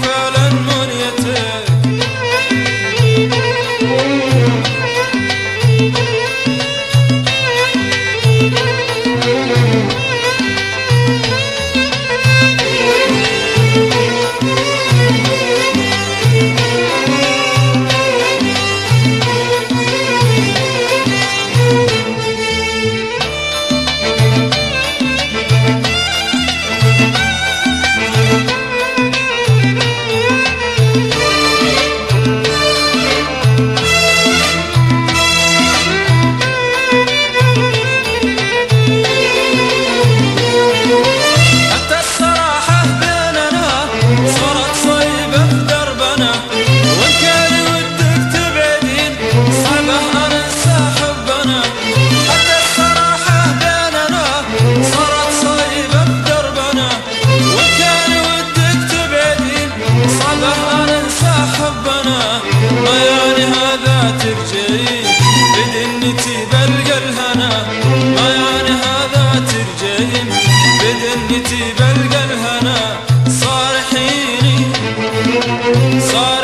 girl Só